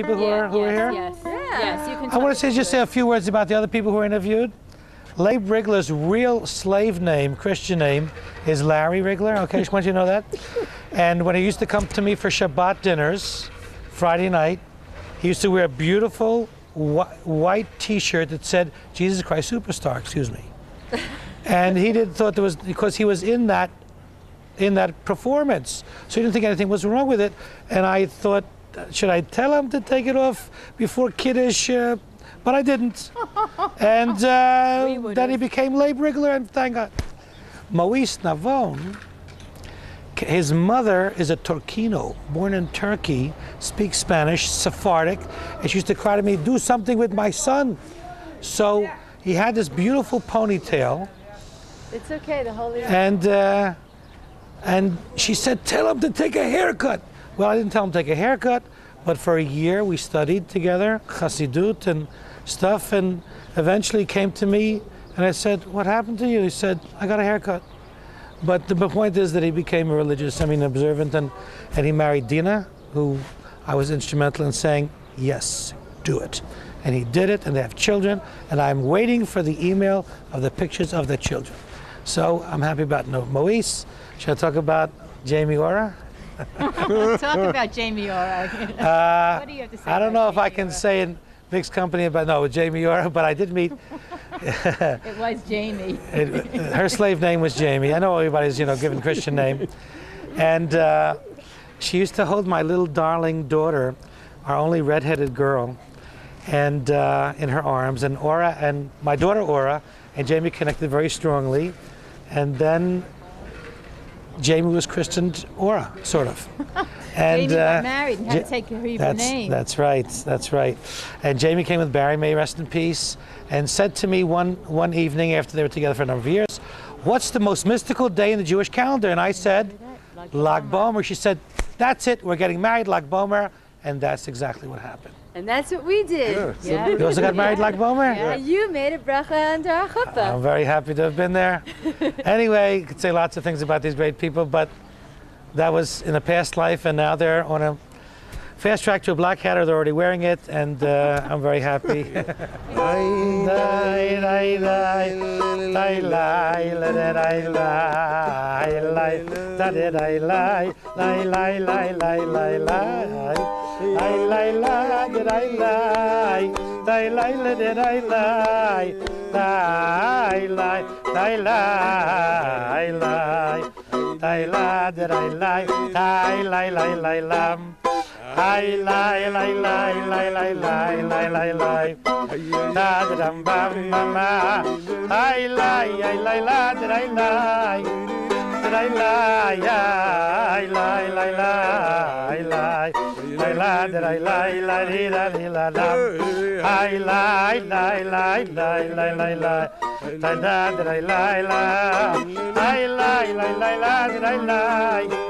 people who Yeah, are who are here? Yes, Yeah. yes, you can. I want to say just say a few words about the other people who were interviewed. Labe Rigler's real slave name, Christian name, is Larry Rigler. Okay, just want you to know that. And when he used to come to me for Shabbat dinners, Friday night, he used to wear a beautiful whi- white T-shirt that said "Jesus Christ Superstar." Excuse me. And he didn't thought there was because he was in that in that performance, so he didn't think anything was wrong with it. And I thought, should I tell him to take it off before kiddish? Uh, but I didn't. and uh, then he became Rigler, and thank God. Moise Navon, his mother is a Turkino, born in Turkey, speaks Spanish, Sephardic, and she used to cry to me, do something with my son. So he had this beautiful ponytail, It's okay. The Holy. and uh, and she said, "Tell him to take a haircut." Well, I didn't tell him to take a haircut, but for a year we studied together, Chassidut and stuff, and eventually came to me, and I said, "What happened to you?" He said, "I got a haircut." But the point is that he became a religious, I mean, observant, and and he married Dina, who I was instrumental in saying, "Yes, do it." And he did it, and they have children, and I'm waiting for the email of the pictures of the children. So I'm happy about no Moise. Should I talk about Jamie Ora? Talk about Jamie Ora. Uh, what do you have to say? I don't know if I can Ora? say in mixed company but no with Jamie Ora, but I did meet. It was Jamie. It, her slave name was Jamie. I know everybody's you know given Christian name, and uh, she used to hold my little darling daughter, our only redheaded girl, and uh, in her arms. And Ora and my daughter Ora and Jamie connected very strongly, and then Jamie was christened Ora, sort of. And Jamie got uh, married and had to take her Hebrew that's, name. That's right. That's right. And Jamie came with Barry, may rest in peace, and said to me one one evening after they were together for a number of years, "What's the most mystical day in the Jewish calendar?" And I said, "Lag B'Omer." She said, "That's it. We're getting married, Lag B'Omer," and that's exactly what happened. And that's what we did. yeah. You also got married, like B'Omer. And you made a bracha under our chuppah. I'm very happy to have been there. anyway, you could say lots of things about these great people, but that was in a past life, and now they're on a fast track to a black hat, they're already wearing it, and uh, I'm very happy. Hi, lie, lie, lie, lie, lie, lie, lie, Lai lai lai lai lai lai lai lai lai lai da da dam bam mama Lai lai lai lai lai lai lai lai lai lai lai lai lai lai lai la da lai lai lai li lai li la da lai lai lai lai lai lai lai lai da da lai lai lai lai lai lai lai lai lai lai